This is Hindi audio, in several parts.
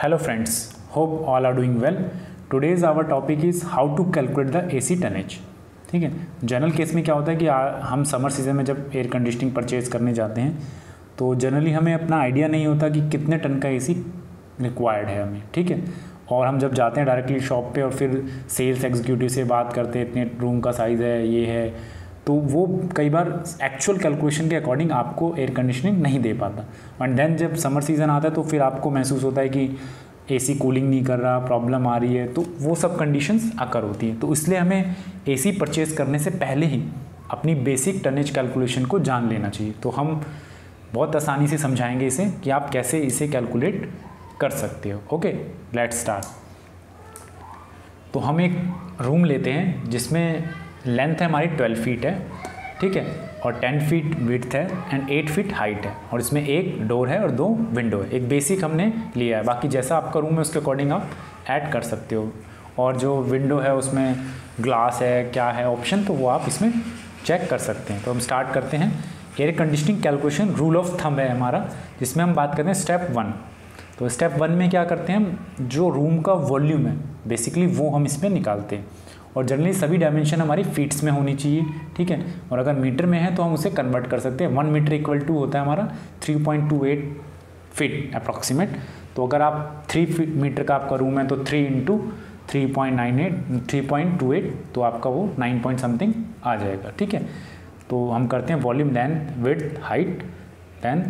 Hello friends, hope all are doing well. Today's our topic is how to calculate the AC tonnage. ठीक है जनरल केस में क्या होता है कि आ, हम समर सीज़न में जब एयर कंडीशनिंग परचेज करने जाते हैं तो जनरली हमें अपना आइडिया नहीं होता कि कितने टन का एसी रिक्वायर्ड है हमें ठीक है और हम जब जाते हैं डायरेक्टली शॉप पे और फिर सेल्स एग्जीक्यूटिव से बात करते हैं इतने रूम का साइज़ है ये है तो वो कई बार एक्चुअल कैलकुलेशन के अकॉर्डिंग आपको एयर कंडीशनिंग नहीं दे पाता। एंड देन जब समर सीज़न आता है तो फिर आपको महसूस होता है कि एसी कूलिंग नहीं कर रहा प्रॉब्लम आ रही है। तो वो सब कंडीशंस आकर होती हैं। तो इसलिए हमें एसी परचेज़ करने से पहले ही अपनी बेसिक टनेज कैलकुलेशन को जान लेना चाहिए। तो हम बहुत आसानी से समझाएँगे इसे कि आप कैसे इसे कैलकुलेट कर सकते हो। ओके लेट स्टार्ट तो हम एक रूम लेते हैं, जिसमें लेंथ है हमारी ट्वेल्व फीट है, ठीक है? और टेन फीट विड्थ है एंड एट फीट हाइट है। और इसमें एक डोर है और दो विंडो है। एक बेसिक हमने लिया है। बाकी जैसा आपका रूम है, उसके अकॉर्डिंग आप ऐड कर सकते हो। और जो विंडो है, उसमें ग्लास है, क्या है ऑप्शन तो वो आप इसमें चेक कर सकते हैं। तो हम स्टार्ट करते हैं। Air conditioning calculation rule of thumb है हमारा, जिसमें हम बात करते हैं स्टेप वन तो स्टेप वन में क्या करते हैं जो रूम का वॉल्यूम है बेसिकली वो हम इसमें निकालते हैं। और जनरली सभी डायमेंशन हमारी फीट्स में होनी चाहिए, ठीक है? और अगर मीटर में है तो हम उसे कन्वर्ट कर सकते हैं। वन मीटर इक्वल टू होता है हमारा three point two eight feet approximate तो अगर आप थ्री मीटर का आपका रूम है तो three into three point nine eight three point two eight तो आपका वो नाइन पॉइंट समथिंग आ जाएगा, ठीक है? तो हम करते हैं volume length with height ten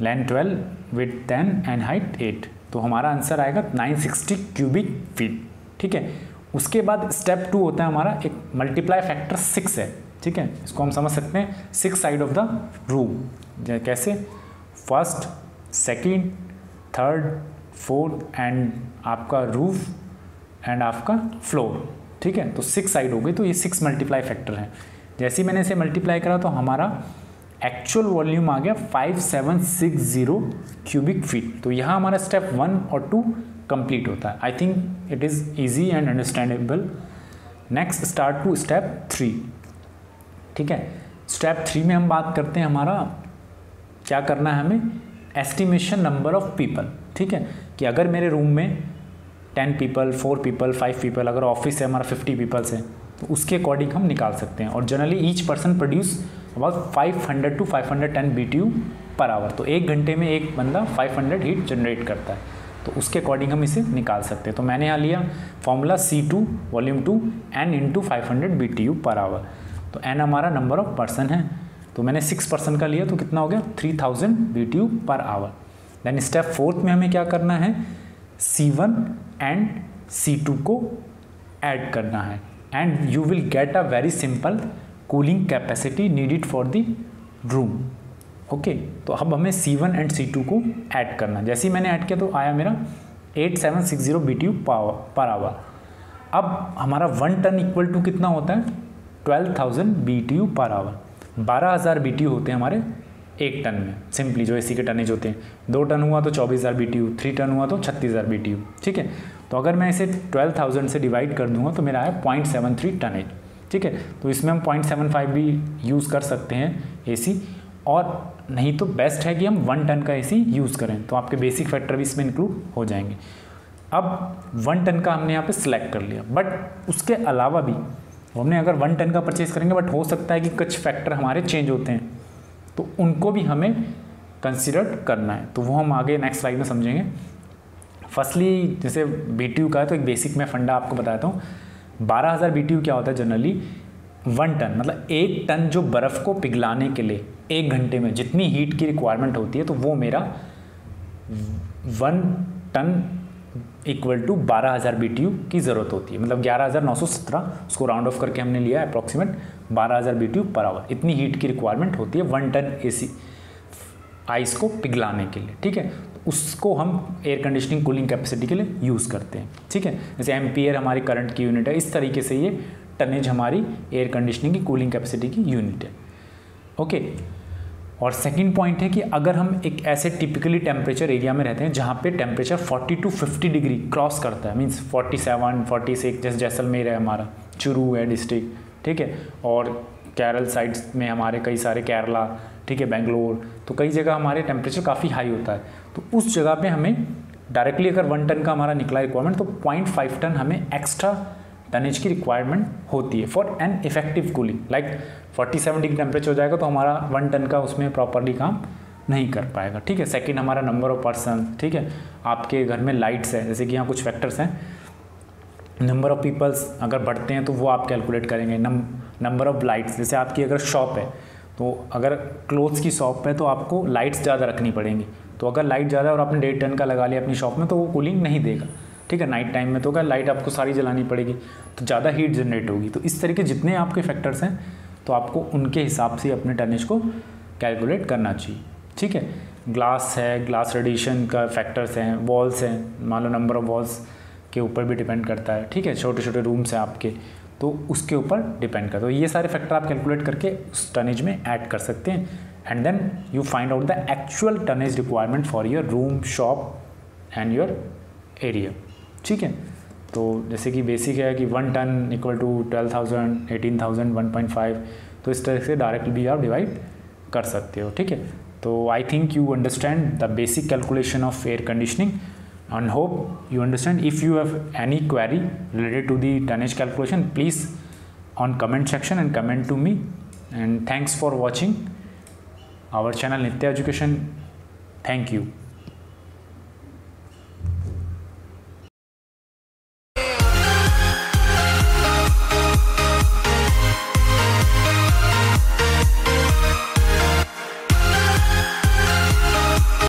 length twelve with ten and height eight तो हमारा आंसर आएगा नाइन सिक्सटी क्यूबिक फीट ठीक है? उसके बाद स्टेप टू होता है हमारा, एक मल्टीप्लाई फैक्टर सिक्स है, ठीक है? इसको हम समझ सकते हैं six side of the room कैसे? First second third fourth and आपका रूफ एंड आपका फ्लोर ठीक है? तो सिक्स साइड हो गई तो ये सिक्स मल्टीप्लाई फैक्टर है। जैसे ही मैंने इसे मल्टीप्लाई करा तो हमारा एक्चुअल वॉल्यूम आ गया five seven six zero cubic feet तो यहाँ हमारा स्टेप वन और टू कंप्लीट होता है। I think it is easy and understandable next start to step three ठीक है? स्टेप थ्री में हम बात करते हैं हमारा, क्या करना है हमें? एस्टिमेशन नंबर ऑफ़ पीपल ठीक है? कि अगर मेरे रूम में ten people four people five people अगर ऑफ़िस है, हमारा फिफ्टी पीपल्स है तो उसके अकॉर्डिंग हम निकाल सकते हैं। और generally each person produce about 500 to five hundred ten B T U per hour तो एक घंटे में एक बंदा 500 हीट जनरेट करता है। तो उसके अकॉर्डिंग हम इसे निकाल सकते हैं। तो मैंने यहाँ लिया formula C two volume two N into five hundred B T U per hour तो एन हमारा नंबर ऑफ़ पर्सन है। तो मैंने सिक्स पर्सन का लिया तो कितना हो गया? Three thousand B T U per hour then step fourth में हमें क्या करना है? C one and C two को ऐड करना है। And you will get a very simple cooling capacity needed for the room okay तो अब हमें C one and C two को ऐड करना जैसे ही मैंने ऐड किया तो आया मेरा eight seven six zero B T U per hour अब हमारा वन टन इक्वल टू कितना होता है? Twelve thousand B T U per hour बारह हज़ार बी टी यू होते हैं हमारे एक टन में। सिंपली जो एसी के टनेज होते हैं। दो टन हुआ तो चौबीस हज़ार B T U three ton हुआ तो छत्तीस हज़ार बी टी यू ठीक है? तो अगर मैं इसे ट्वेल्व थाउज़ेंड से डिवाइड कर दूँगा तो मेरा है पॉइंट सेवन थ्री टनेज ठीक है? तो इसमें हम पॉइंट सेवन फाइव भी यूज़ कर सकते हैं एसी और नहीं तो बेस्ट है कि हम वन टन का ए यूज़ करें। तो आपके बेसिक फैक्टर भी इसमें इंक्लूड हो जाएँगे। अब वन टन का हमने यहाँ पे सिलेक्ट कर लिया। बट उसके अलावा भी हमने अगर वन टन का परचेज करेंगे बट हो सकता है कि कुछ फैक्टर हमारे चेंज होते हैं। तो उनको भी हमें कंसिडर करना है। तो वो हम आगे नेक्स्ट स्लाइड में समझेंगे। फर्स्टली जैसे बी का है तो एक बेसिक मैं फंडा आपको बताता हूँ। बारह हज़ार बी क्या होता है जनरली वन टन मतलब एक टन जो बर्फ़ को पिघलाने के लिए। एक घंटे में जितनी हीट की रिक्वायरमेंट होती है तो वो मेरा वन टन इक्वल टू बारह हज़ार बी की ज़रूरत होती है। मतलब ग्यारह हज़ार नौ सौ सत्रह उसको राउंड ऑफ़ करके हमने लिया अप्रॉक्सीमेट बारह हज़ार बी पर आवर इतनी हीट की रिक्वायरमेंट होती है वन टन एसी आइस को पिघलाने के लिए, ठीक है? तो उसको हम एयर कंडीशनिंग कूलिंग कैपेसिटी के लिए यूज़ करते हैं, ठीक है? जैसे एम्पियर हमारी करंट की यूनिट है, इस तरीके से ये टनेज हमारी एयर कंडीशनिंग की कूलिंग कैपेसिटी की यूनिट है। ओके और सेकंड पॉइंट है कि अगर हम एक ऐसे टिपिकली टेम्परेचर एरिया में रहते हैं जहाँ पे टेम्परेचर 40 टू 50 डिग्री क्रॉस करता है मीन्स 47, 46 जैसे जैसलमेर है हमारा चुरू है डिस्ट्रिक्ट ठीक है? और केरल साइड्स में हमारे कई सारे केरला ठीक है बेंगलोर तो कई जगह हमारे टेम्परेचर काफ़ी हाई होता है। तो उस जगह पर हमें डायरेक्टली अगर वन टन का हमारा निकला रिक्वायरमेंट तो पॉइंट फाइव टन हमें एक्स्ट्रा टनेज की रिक्वायरमेंट होती है for an effective cooling like forty seven degree temperature हो जाएगा तो हमारा वन टन का उसमें प्रॉपरली काम नहीं कर पाएगा। ठीक है? सेकेंड हमारा नंबर ऑफ़ पर्सन ठीक है? आपके घर में लाइट्स है, जैसे कि यहाँ कुछ फैक्टर्स हैं। नंबर ऑफ़ पीपल्स अगर बढ़ते हैं तो वो आप कैलकुलेट करेंगे। नंबर ऑफ़ लाइट्स जैसे आपकी अगर शॉप है तो अगर क्लोथ्स की शॉप है तो आपको लाइट्स ज़्यादा रखनी पड़ेंगी। तो अगर लाइट ज़्यादा और आपने डेढ़ टन का लगा लिया अपनी शॉप में तो वो कूलिंग नहीं देगा। ठीक है नाइट टाइम में तो अगर लाइट आपको सारी जलानी पड़ेगी तो ज़्यादा हीट जनरेट होगी। तो इस तरीके जितने आपके फैक्टर्स हैं तो आपको उनके हिसाब से अपने टनेज को कैलकुलेट करना चाहिए। ठीक है? ग्लास है ग्लास रेडिएशन का फैक्टर्स हैं वॉल्स हैं। मान लो नंबर ऑफ़ वॉल्स के ऊपर भी डिपेंड करता है, ठीक है? छोटे छोटे रूम्स हैं आपके तो उसके ऊपर डिपेंड करता है। तो ये सारे फैक्टर आप कैलकुलेट करके उस टनेज में ऐड कर सकते हैं। And then you find out the actual tonnage requirement for your room shop and your area ठीक है। तो जैसे कि बेसिक है कि one ton equal to twelve thousand eighteen thousand one point five तो इस तरह से डायरेक्ट भी आप डिवाइड कर सकते हो, ठीक है। तो I think you understand the basic calculation of air conditioning and hope you understand if you have any query related to the tonnage calculation please on comment section and comment to me and thanks for watching our channel Nitya education thank you